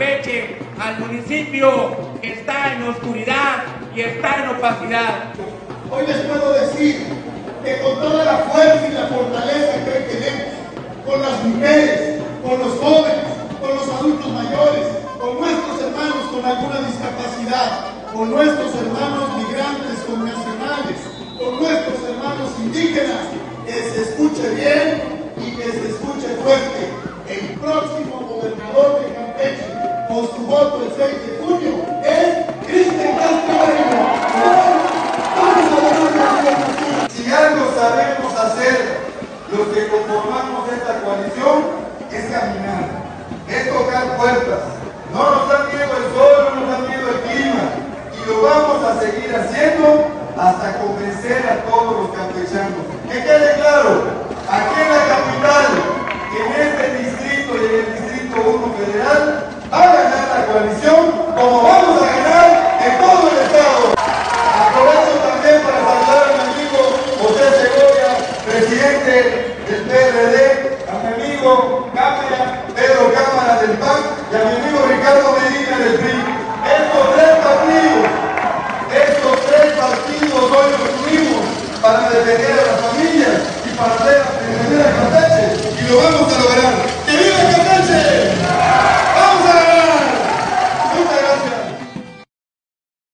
al municipio que está en oscuridad y está en opacidad. Hoy les puedo decir que con toda la fuerza y la fortaleza que hoy tenemos, con las mujeres, con los jóvenes, con los adultos mayores, con nuestros hermanos con alguna discapacidad, con nuestros hermanos migrantes con nacionales, con nuestros hermanos indígenas, que se escuche bien y que se escuche fuerte. El próximo gobernador de Campeche, con su voto el 6 de junio, es Cristian Castro Si algo sabemos hacer los que conformamos esta coalición, es caminar, es tocar puertas. No nos da miedo el sol, no nos da miedo el clima. Y lo vamos a seguir haciendo hasta convencer a todos los campechanos. Que quede claro, coalición, como vamos a ganar en todo el Estado. Aprovecho también para saludar a mi amigo José Segovia, presidente del PRD, a mi amigo Cámara, Pedro Cámara del PAN y a mi amigo Ricardo Medina del PRI. Estos tres partidos, estos tres partidos hoy nos unimos para defender a las familias y para hacer defender a Campeche y lo vamos a lograr.